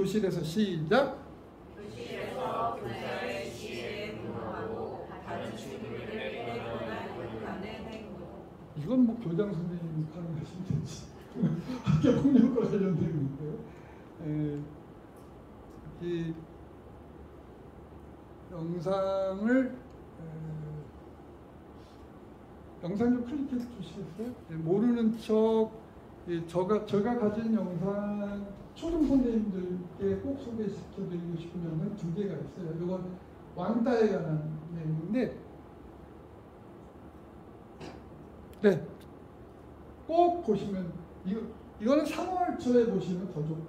교실에서 시작. 교실에서 분자의 시에 분노하고 다른 때리거나 공격하는 행동. 이건 뭐 교장 선생님이 가능하시면 되지. 학교 폭력과 관련된 건데요. 에, 이 영상을 에, 영상 좀 클릭해 주시겠어요? 예, 모르는 척 예, 저가 제가 가진 영상 초등 선생님들께 꼭 소개시켜드리고 싶은 영상 두 개가 있어요. 이건 왕따에 관한 내용인데, 네, 꼭 보시면 이거 이거는 3월 초에 보시면 더 좋고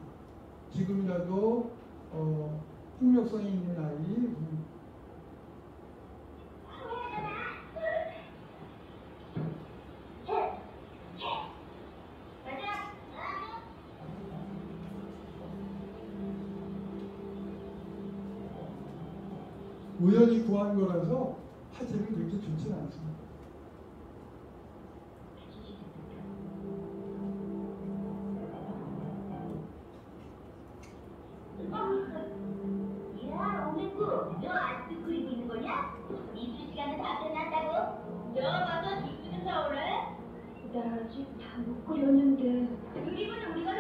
지금이라도 어, 폭력성이 있는 아이 우연히 구한 거라서 화질은 그렇게 좋지는 않습니다. 야, 너 있는 거냐? 시간은 다 끝났다고? 나 아직 다못 그렸는데. 그림은 우리가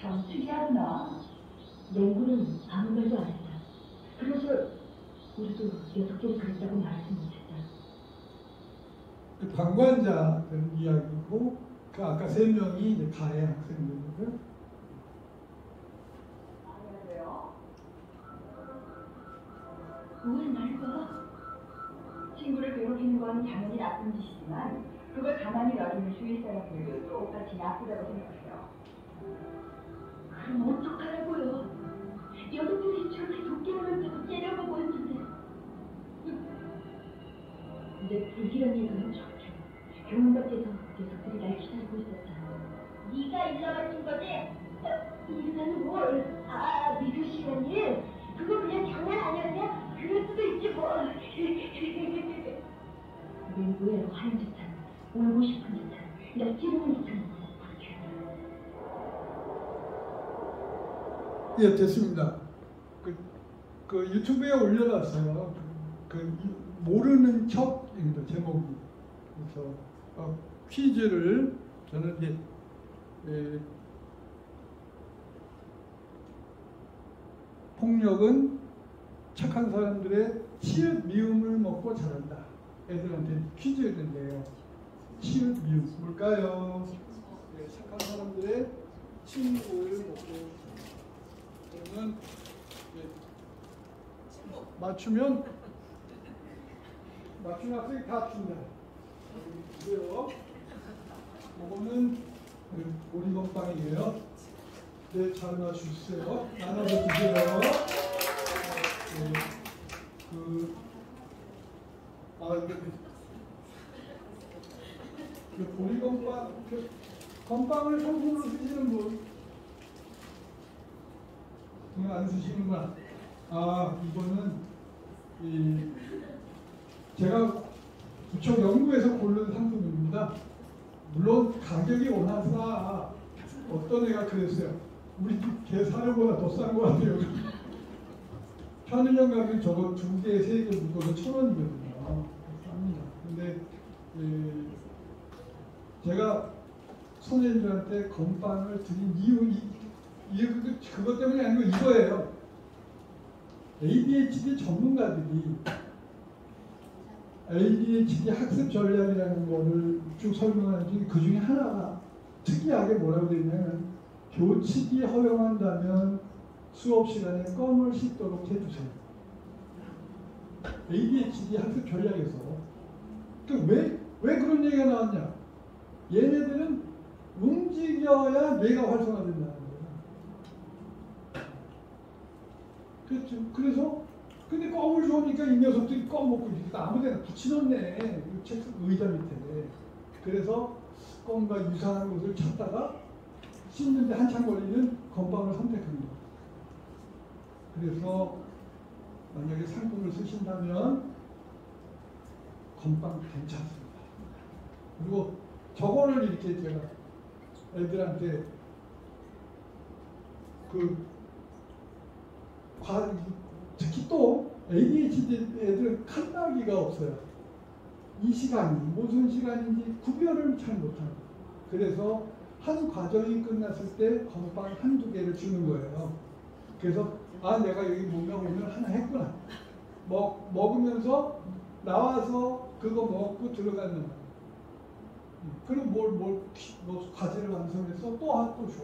참 특이하구나. 맹구는 아무 말도 안 했다. 그래서 우리도 여섯 개를 그랬다고 말하지 못했다. 그 방관자들 이야기고 그 아까 세 명이 이제 가해 학생들이고요. 뭘 말봐? 친구를 괴롭히는 건 당연히 나쁜 짓이지만 그걸 가만히 놔두는 주위 사람들도 똑같이 나쁘다고 생각해요. 그럼 어떡하라고요? 여자들이 저렇게 도끼를 째려보고 있는데 근데 불길한 일은 저렇게 교문 밖에서 녀석들이 날 기다리고 있었다. 네가 일러바친 거지? 일은 뭘? 아, 미두 예, 됐습니다. 그, 그 유튜브에 올려놨어요. 그, 모르는 척입니다. 제목이. 그래서 어, 퀴즈를 저는 이제 예, 폭력은 착한 사람들의 치읓 미움을 먹고 자란다. 애들한테 퀴즈를 내요. 치읓 미움 뭘까요? 네, 착한 사람들의 친구를 먹고 그러면 예, 맞추면 맞춘 학생이 다 준다. 이거요. 이거는 그 오리건빵이에요. 네, 잘 맞추세요. 나눠서 드세요. 네, 그, 아, 이거, 그 보리건빵, 그, 건빵을 상품으로 쓰시는 분. 그건 안 쓰시는구나. 아, 이거는, 이, 제가 부처 연구에서 고른 상품입니다. 물론 가격이 워낙 싸. 어떤 애가 그랬어요. 우리 개 사료보다 더 싼 것 같아요. 편의점 가면 저거 두 개, 세 개 묶어서 천 원이거든요. 쌉니다. 근데 예, 제가 손님들한테 건빵을 드린 이유, 이, 이, 그, 그것 때문이 아니고 이거예요. ADHD 전문가들이 ADHD 학습 전략이라는 거를 쭉 설명하는 중에 그 중에 하나가 특이하게 뭐라고 되어 있냐면 교칙이 허용한다면 수업 시간에 껌을 씹도록 해주세요. ADHD 학습 전략에서 왜, 왜 그런 얘기가 나왔냐? 얘네들은 움직여야 뇌가 활성화된다는 거예요. 그렇죠. 그래서 근데 껌을 주니까 이 녀석들이 껌 먹고 이렇게 아무데나. 이 책상 의자 밑에. 그래서 껌과 유사한 것을 찾다가 씹는데 한참 걸리는 건빵을 선택합니다. 그래서 만약에 상품을 쓰신다면 건빵 괜찮습니다. 그리고 저거를 이렇게 제가 애들한테 그 과, 특히 또 ADHD 애들은 칸나기가 없어요. 이 시간이 무슨 시간인지 구별을 잘 못하고 그래서 한 과정이 끝났을 때 건빵 한두 개를 주는 거예요. 그래서 아 내가 여기 뭔가 오늘 하나 했구나. 먹, 먹으면서 나와서 그거 먹고 들어가는 거예요. 그리고 뭘, 뭘, 뭐 과제를 완성해서 또 또 줘.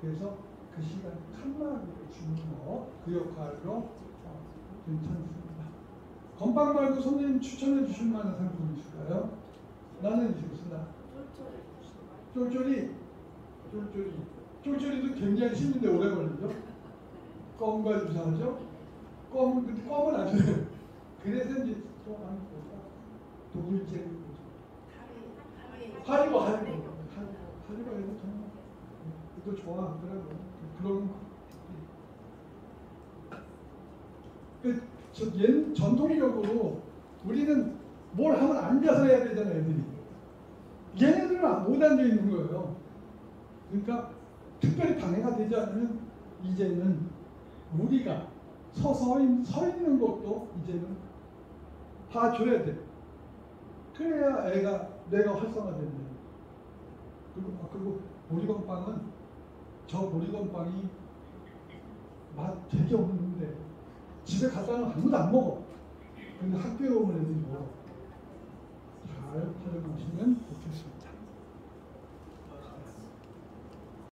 그래서 그 시간 칸나기를 주는 거, 그 역할로 어, 괜찮습니다. 건빵 말고 선생님 추천해 주실 만한 상품이 있을까요? 나는 있습니다. 쫄쫄이, 쫄쫄이, 쫄쫄이도 굉장히 씹는데 오래 걸리죠. 껌과 유사하죠. 껌은 근데 껌은 안 돼요. 그래서 이제 또한 독일제 하리보 하리보 하리보 해도 정말 이거 좋아하더라고. 그런 그 전통적으로 우리는 뭘 하면 앉아서 해야 되잖아요, 애들이. 얘네들은 못 앉아 있는 거예요. 그러니까 특별히 방해가 되지 않으면 이제는 우리가 서서 있, 서 있는 것도 이제는 다 줘야 돼. 그래야 애가 내가 활성화되는 거예요. 그리고, 아, 그리고 보리건빵은 저 보리건빵이 맛 되게 없는데 집에 갔다가 아무도 안 먹어. 근데 학교에 오면 애들이 먹어. 잘 활용하시면 좋겠습니다.